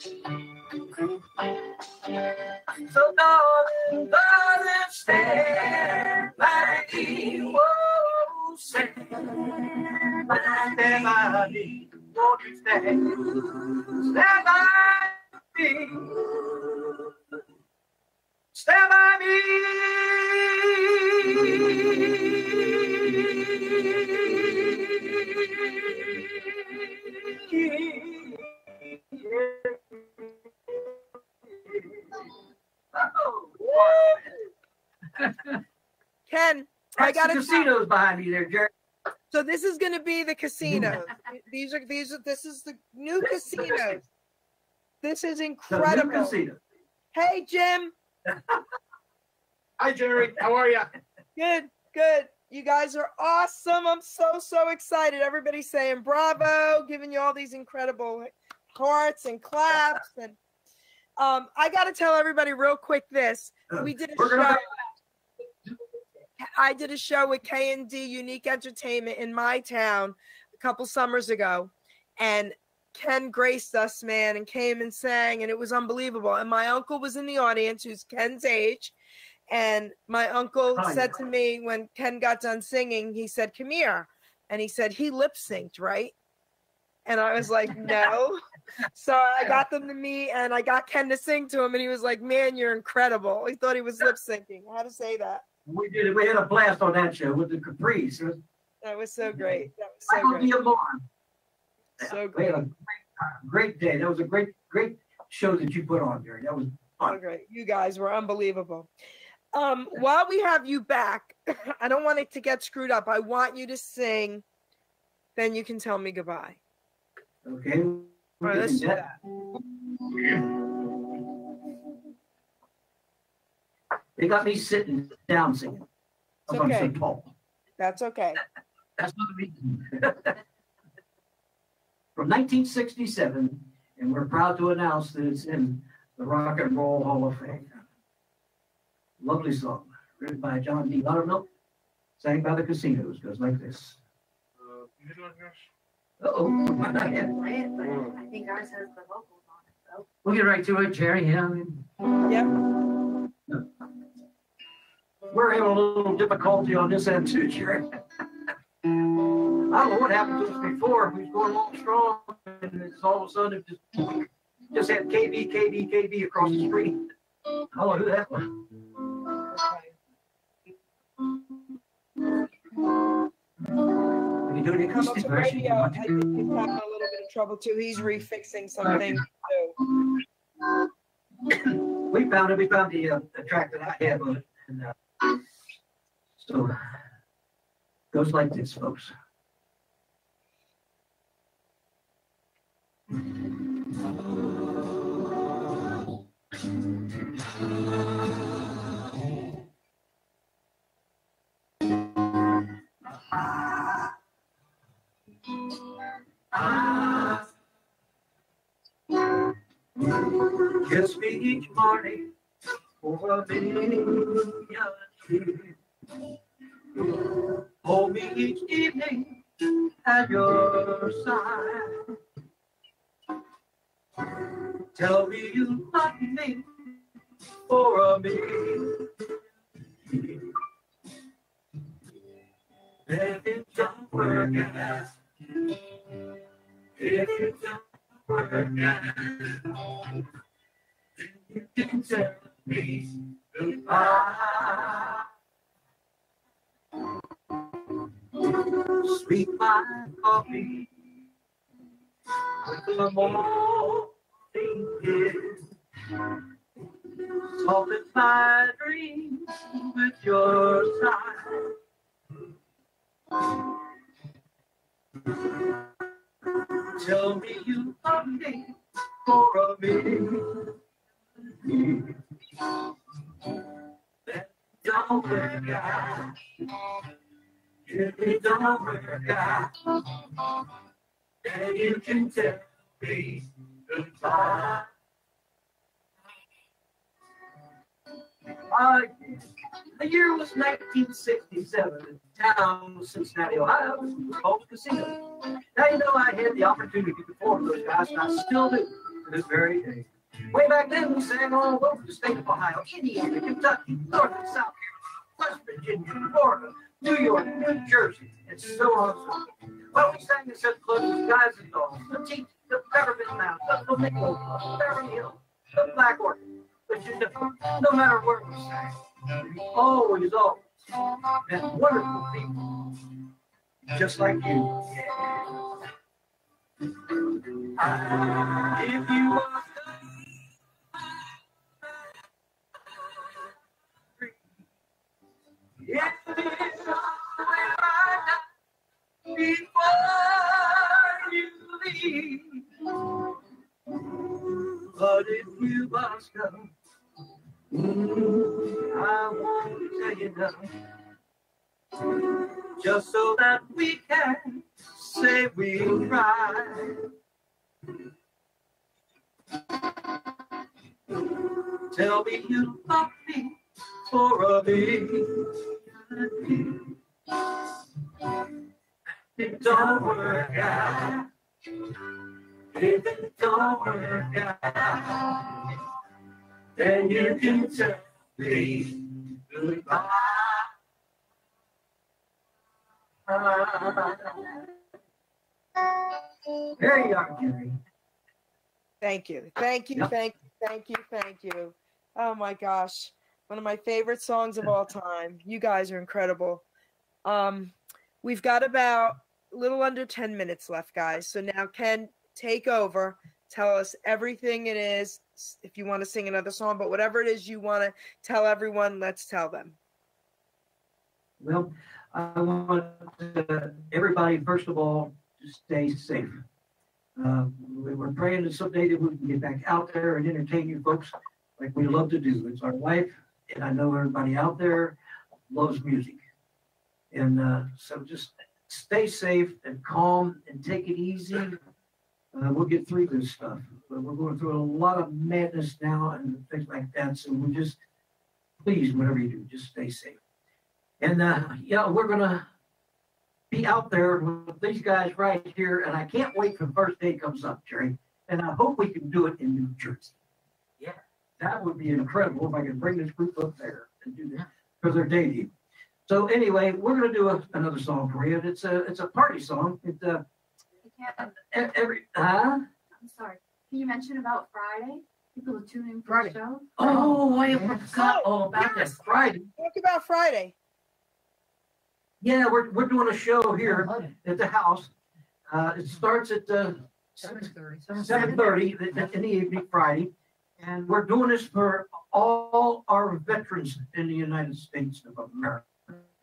So darling, darling, stand by me. Whoa, stand by me. Won't you stand? Stand by me. Stand by me. Oh, I gotta the tell- casinos behind me there, Geri. So this is going to be the casinos. these are these are this is the new casinos. This is The new incredible. casino. Hey Jim, Hi, Geri. How are you? good, good. You guys are awesome. I'm so so excited. Everybody's saying bravo, giving you all these incredible hearts and claps and um I got to tell everybody real quick this. We did a We're show gonna I did a show with K and D Unique Entertainment in my town a couple summers ago, and Ken graced us, man, and came and sang, and it was unbelievable. And my uncle was in the audience, who's Ken's age, and my uncle Oh, said yeah. to me when Ken got done singing, he said, "Come here," and he said he lip synced, right? And I was like, no. so I got them to me, and I got Ken to sing to him, and he was like, "Man, you're incredible." He thought he was lip syncing. How to say that? We did. We had a blast on that show with the Caprice. Was That was so great. That was so on great. the alarm. So We had a great, great day. That was a great, great show that you put on, Geri. That was So fun. great. You guys were unbelievable. Um, while we have you back, I don't want it to get screwed up. I want you to sing, then you can tell me goodbye. Okay. All right, let's do Yeah. that. They got me sitting down singing. It's I'm so okay. tall. That's okay. That's not the reason. From 1967, and we're proud to announce that it's in the Rock and Roll Hall of Fame. Lovely song, written by John D. Loudermilk, sang by the Casinos, goes like this. Uh, you doing this? Uh-oh. I think ours has the vocals on it, though. We'll get right to it, Geri. Yeah, I mean, Yep. We're having a little difficulty on this end too, Geri. I don't know what happened to us before. We was going along strong and it's all of a sudden it just, just had KB, KB, KB across the street. I don't know who that was. we can do the Come up acoustic to version. you radio. I want think to. he's having a little bit of trouble too. He's refixing something too. We found it, we found the, uh, the track that I had on it. and, uh, So, goes like this, folks. Kiss me each morning for a million. Hold me each evening at your side. Tell me you love me for a years. If it don't work out, if it don't work out, you can tell me. Sweet my coffee with the morning kiss. Soften my dreams with your sigh. Tell me you love me for a minute. Work out. If it don't work out, then you can tell me goodbye. Uh, the year was 1967. The town Cincinnati, Ohio. Called Casino. Now you know I had the opportunity to perform those guys, and I still do to this very day. Way back then, we sang all over the state of Ohio, Indiana, Kentucky, North and South Virginia, Florida, New York, New Jersey, and so on and so. Well, we sang in such clubs as Guys and Dolls, the Teeth, the Peppermint Mound, the Flamingo Club, Beverly the Black Orchid. But you know, no matter where we sang, we always, always met wonderful people, just like you. If you are If you Just so that we can say we tried. Tell me you love me for a minute. It don't work out. If it don't work out, then you can tell me goodbye. There you are, Geri. Thank you. Thank you. Thank you. Thank you. Thank you. Oh my gosh. One of my favorite songs of all time. You guys are incredible. Um, we've got about a little under 10 minutes left, guys. So now Ken, take over. Tell us everything it is. If you want to sing another song, but whatever it is you want to tell everyone, let's tell them. Well, I want everybody, first of all, to stay safe. Uh, we We're praying that someday that we can get back out there and entertain you folks like we love to do. It's our life, and I know everybody out there loves music. And uh, so just stay safe and calm and take it easy. Uh, We'll get through this stuff. But We're going through a lot of madness now and things like that, so we just, please, whatever you do, just stay safe. And, uh, yeah, we're gonna be out there with these guys right here, and I can't wait for the first day comes up, Geri. And I hope we can do it in New Jersey. Yeah. That would be incredible if I could bring this group up there and do that, because they're debut. So anyway, we're gonna do a- another song for you. and It's a, it's a party song. It, uh, Yeah, every, huh? I'm sorry. Can you mention about Friday? People are tuning for Friday. the show. Oh, I forgot all about this. Friday. Talk about Friday. Yeah, we're, we're doing a show here at the house. Uh, it starts at, uh, Seven thirty. seven thirty in the evening Friday. And we're doing this for all our veterans in the United States of America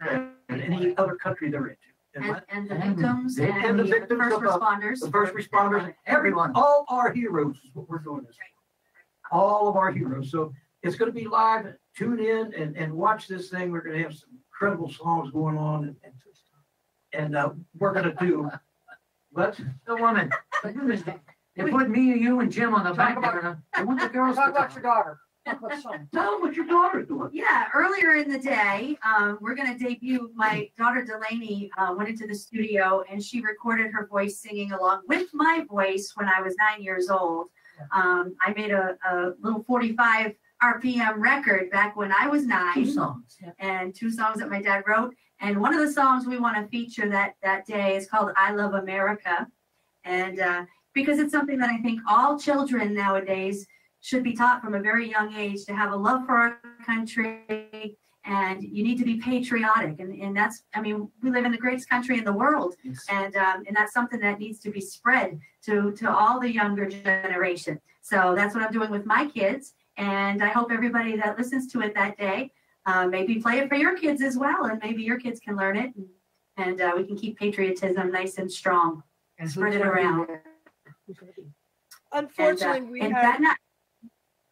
and any other country they're into. And and, the victims and and the the victims first responders. the first responders, everyone, all our heroes is what we're doing this. All of our heroes. So it's gonna be live. Tune in and, and watch this thing. We're gonna have some incredible songs going on and, and, and, uh, we're gonna do, what? The woman. They put me, and you and Jim on the back burner. I want the girls Talk to about your daughter. Talk about son. Tell them what your daughter's doing. Yeah, earlier in the day, um, we're gonna debut, my daughter Delaney, uh, went into the studio and she recorded her voice singing along with my voice when I was nine years old. Um, I made a, a little forty-five RPM record back when I was Two nine songs. and two songs that my dad wrote. And one of the songs we want to feature that, that day is called I Love America. And, uh, because it's something that I think all children nowadays should be taught from a very young age to have a love for our country and you need to be patriotic. And, and that's i mean we live in the greatest country in the world and um, and that's something that needs to be spread to to all the younger generation. So that's what i'm doing with my kids and i hope everybody that listens to it that day uh, maybe play it for your kids as well and maybe your kids can learn it and, and uh, we can keep patriotism nice and strong And Spread it around. there? Who's gonna be- Unfortunately, and, uh, we and have. that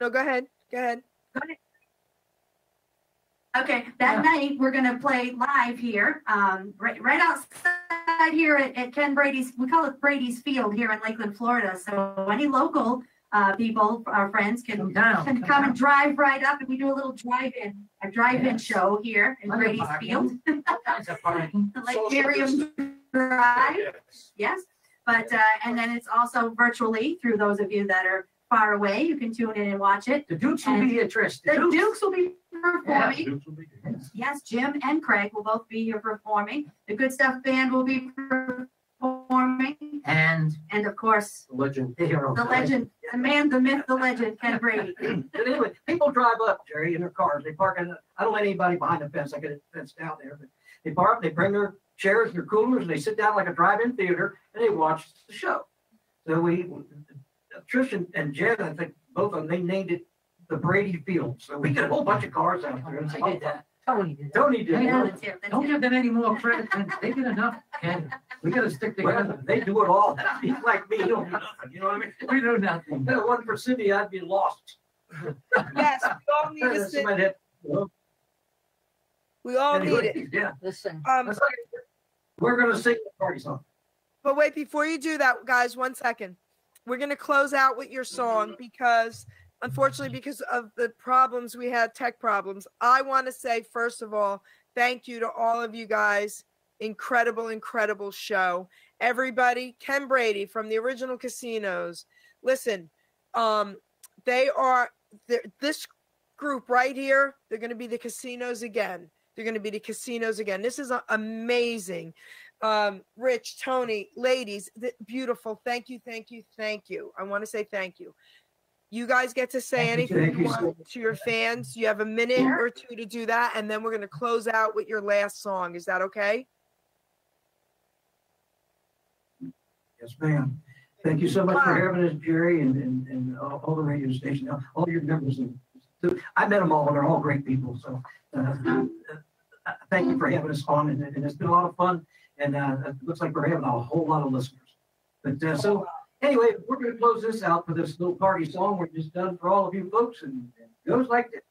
No, go ahead. Go ahead. Okay, that night we're gonna play live here, um, right, right outside here at, at Ken Brady's, we call it Brady's Field here in Lakeland, Florida. So any local, uh, people, our friends can, Come down. can come and drive right up and we do a little drive-in, a drive-in Yes. show here in Plenty Brady's. Field. All kinds of parking. Lake Miriam Drive, Yes. yes. But, uh, and then it's also virtually through those of you that are far away, you can tune in and watch it. The Dukes will be here, Trish. The Dukes will be performing. Dukes will be. Yes, Jim and Craig will both be here performing. The Good Stuff Band will be performing. And And of course, Legend. the hero. the legend, the man, the myth, the legend, Ken Brady. Anyway, people drive up, Jerry, in their cars. They park in, I don't let anybody behind the fence. I get it fenced out there, but they park, they bring their chairs, and their coolers, and they sit down like a drive-in theater and they watch the show. So we, Trish and- and Jen, I think both of them, they named it the Brady Field. So we get a whole bunch of cars out there. It's I did that. Tony did that. Tony did. Hey, Yeah, it. that's it, that's Don't it. give them any more credit. than They did enough, Ken. We gotta stick Well, together. they do it all. He's like me, he don't do nothing, you know what I mean? We do nothing. If it wasn't for Cindy, I'd be lost. Yes, we all need to sit. Somebody had- We all need it. Yeah. Listen, Um, That's like- We're gonna sing the party song. But wait, before you do that, guys, one second. We're gonna close out with your song because unfortunately, because of the problems we had, tech problems, I want to say, first of all, thank you to all of you guys. Incredible, incredible show. Everybody, Ken Brady from the original casinos. Listen, um, they are this group right here, they're gonna be the casinos again. They're gonna be the casinos again. This is amazing um, Rich, Tony, ladies, th- beautiful. Thank you, thank you, thank you. I want to say thank you. You guys get to say you, anything you you so want to your fans. You have a minute or two to do that, and then we're going to close out with your last song. Is that okay? Yes, ma'am. Thank you so much for having us, Geri, and, and, and all the radio stations, all your members. and- I met them all, and they're all great people, so, uh, thank you for having us on, and, and it's been a lot of fun, and, uh, it looks like we're having a whole lot of listeners. But, uh, so, anyway, we're gonna close this out with this little party song we're just done for all of you folks, and it goes like this.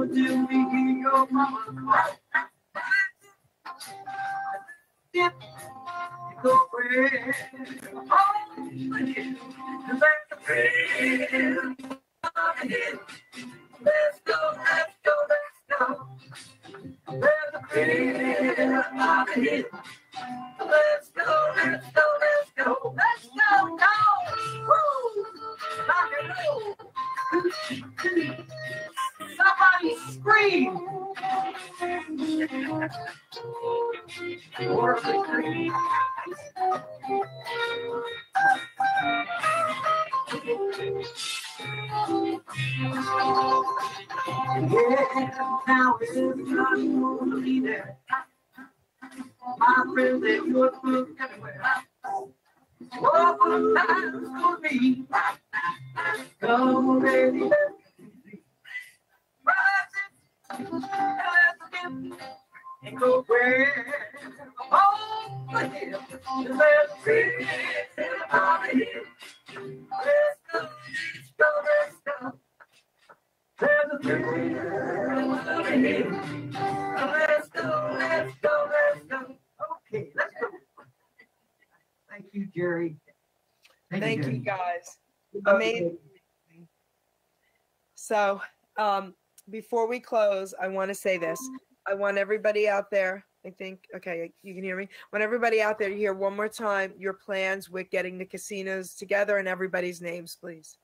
Until we hear your where Geri. Thank you, Geri. guys. Amazing. So, um, before we close, I want to say this. I want everybody out there, I think, okay, you can hear me. I want everybody out there to hear one more time your plans with getting the casinos together and everybody's names, please.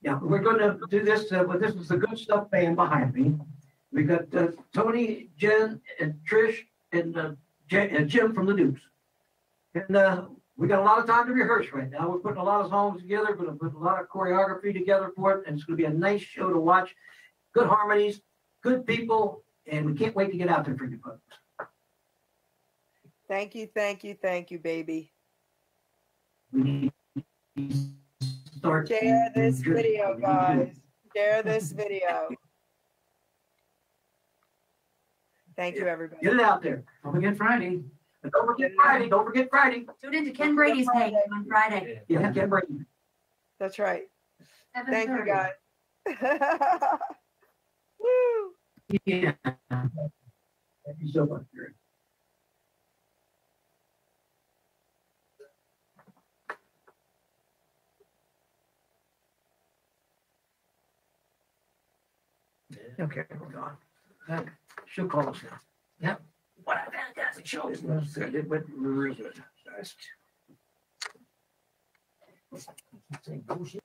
Yeah, we're gonna do this, uh, but this is the good stuff band behind me. We got, uh, Tony, Jen, and Trish, and, uh, and Jim from the Dukes. And, uh, we got a lot of time to rehearse right now. We're putting a lot of songs together, gonna put a lot of choreography together for it, and it's gonna be a nice show to watch. Good harmonies, good people, and we can't wait to get out there for you folks. Thank you, thank you, thank you, baby. We need to start. Share this video, guys. Share this video. Thank you, everybody. Get it out there. Come again Friday. And don't forget Friday, don't forget Friday. Tune into Ken Brady's day on Friday. Yeah, get ready. That's right. Seven Thank you, guys. Woo. Yeah. Thank you so much, Geri. Okay, we're gone. Uh, She'll call us now. What a fantastic show. It was good. It went real good. Say bullshit.